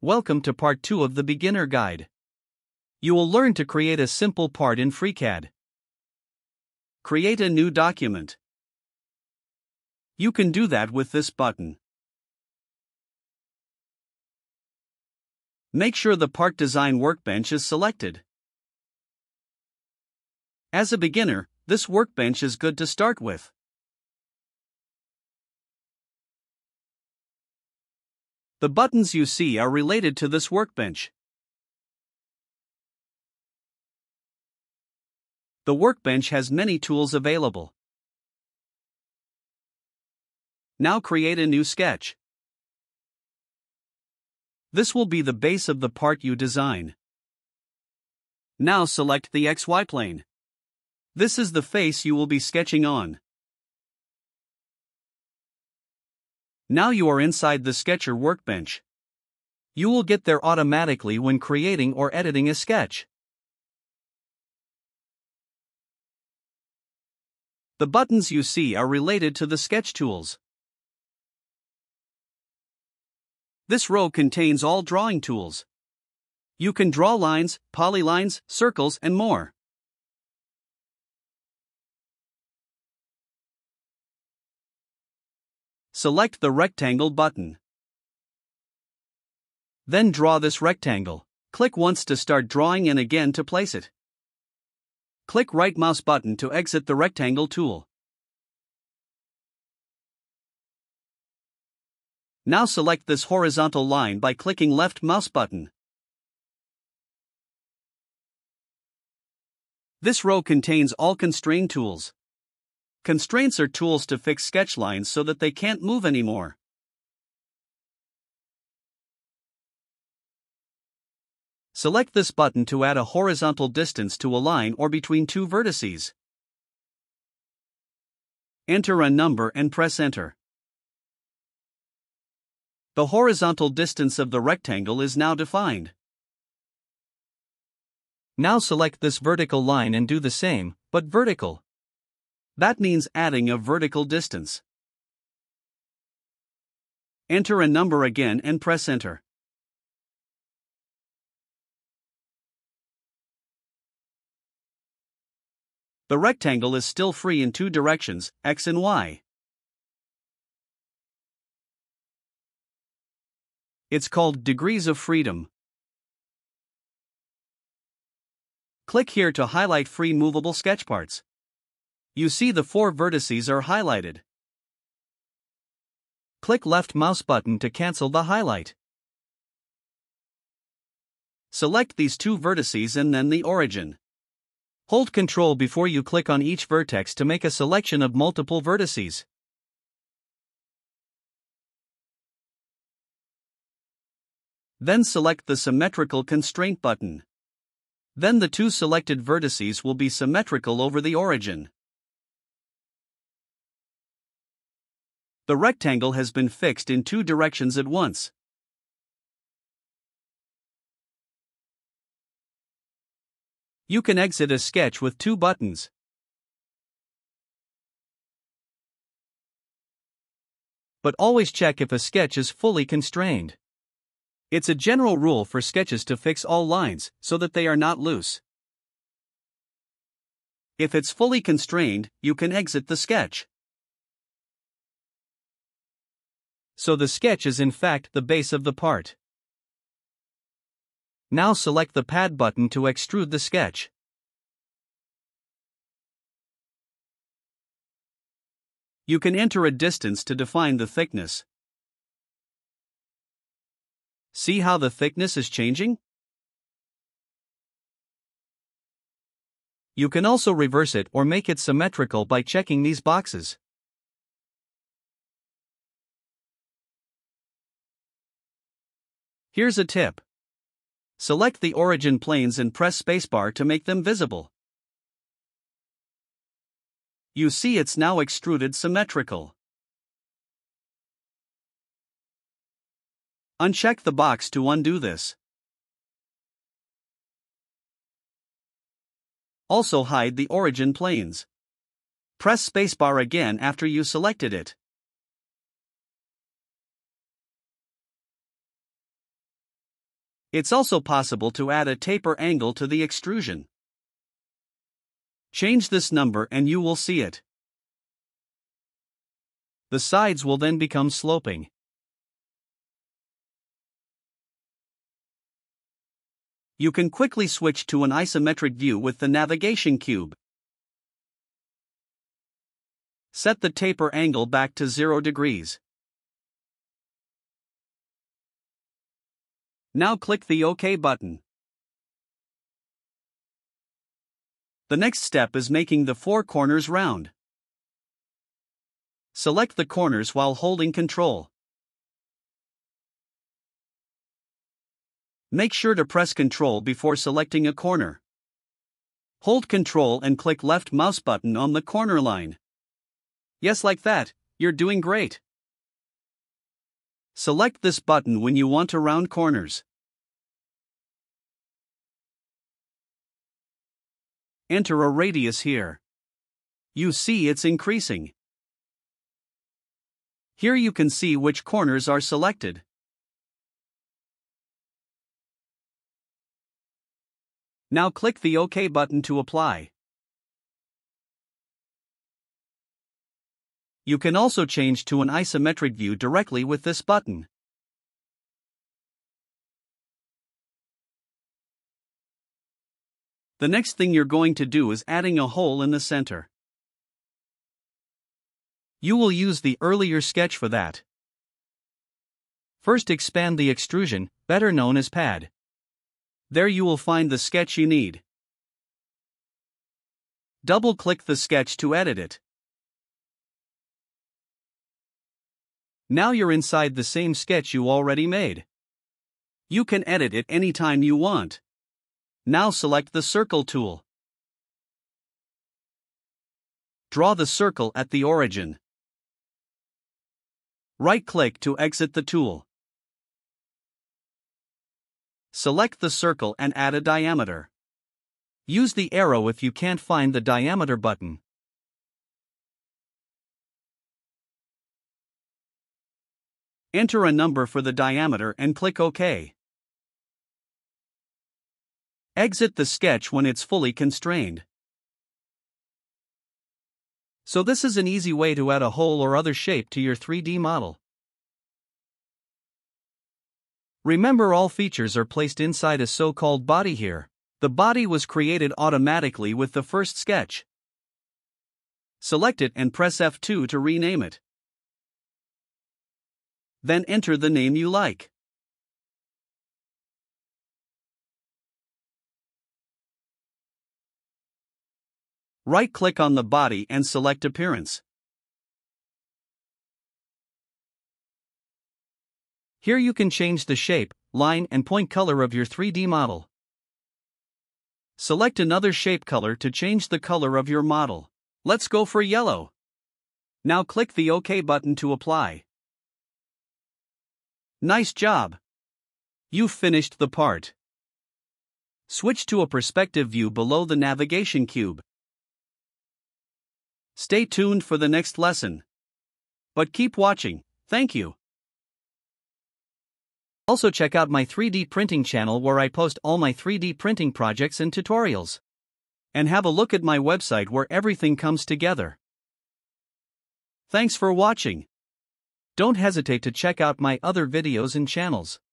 Welcome to part 2 of the beginner guide. You will learn to create a simple part in FreeCAD. Create a new document. You can do that with this button. Make sure the Part Design workbench is selected. As a beginner, this workbench is good to start with. The buttons you see are related to this workbench. The workbench has many tools available. Now create a new sketch. This will be the base of the part you design. Now select the XY plane. This is the face you will be sketching on. Now you are inside the Sketcher workbench. You will get there automatically when creating or editing a sketch. The buttons you see are related to the sketch tools. This row contains all drawing tools. You can draw lines, polylines, circles, and more. Select the rectangle button. Then draw this rectangle. Click once to start drawing and again to place it. Click right mouse button to exit the rectangle tool. Now select this horizontal line by clicking left mouse button. This row contains all constrain tools. Constraints are tools to fix sketch lines so that they can't move anymore. Select this button to add a horizontal distance to a line or between two vertices. Enter a number and press enter. The horizontal distance of the rectangle is now defined. Now select this vertical line and do the same, but vertical. That means adding a vertical distance. Enter a number again and press enter. The rectangle is still free in two directions, x and y. It's called degrees of freedom. Click here to highlight free movable sketch parts you see the four vertices are highlighted. Click left mouse button to cancel the highlight. Select these two vertices and then the origin. Hold Ctrl before you click on each vertex to make a selection of multiple vertices. Then select the Symmetrical Constraint button. Then the two selected vertices will be symmetrical over the origin. The rectangle has been fixed in two directions at once. You can exit a sketch with two buttons. But always check if a sketch is fully constrained. It's a general rule for sketches to fix all lines so that they are not loose. If it's fully constrained, you can exit the sketch. So the sketch is in fact the base of the part. Now select the pad button to extrude the sketch. You can enter a distance to define the thickness. See how the thickness is changing? You can also reverse it or make it symmetrical by checking these boxes. Here's a tip. Select the origin planes and press spacebar to make them visible. You see it's now extruded symmetrical. Uncheck the box to undo this. Also hide the origin planes. Press spacebar again after you selected it. It's also possible to add a taper angle to the extrusion. Change this number and you will see it. The sides will then become sloping. You can quickly switch to an isometric view with the navigation cube. Set the taper angle back to 0 degrees. Now click the OK button. The next step is making the four corners round. Select the corners while holding Ctrl. Make sure to press Ctrl before selecting a corner. Hold Ctrl and click left mouse button on the corner line. Yes, like that, you're doing great. Select this button when you want to round corners. Enter a radius here. You see it's increasing. Here you can see which corners are selected. Now click the OK button to apply. You can also change to an isometric view directly with this button. The next thing you're going to do is adding a hole in the center. You will use the earlier sketch for that. First expand the extrusion, better known as pad. There you will find the sketch you need. Double-click the sketch to edit it. Now you're inside the same sketch you already made. You can edit it anytime you want. Now select the Circle tool. Draw the circle at the origin. Right-click to exit the tool. Select the circle and add a diameter. Use the arrow if you can't find the diameter button. Enter a number for the diameter and click OK. Exit the sketch when it's fully constrained. So this is an easy way to add a hole or other shape to your 3D model. Remember all features are placed inside a so-called body here. The body was created automatically with the first sketch. Select it and press F2 to rename it. Then enter the name you like. Right click on the body and select Appearance. Here you can change the shape, line, and point color of your 3D model. Select another shape color to change the color of your model. Let's go for yellow. Now click the OK button to apply. Nice job! You've finished the part. Switch to a perspective view below the navigation cube. Stay tuned for the next lesson. But keep watching, thank you. Also check out my 3D printing channel where I post all my 3D printing projects and tutorials. And have a look at my website where everything comes together. Thanks for watching. Don't hesitate to check out my other videos and channels.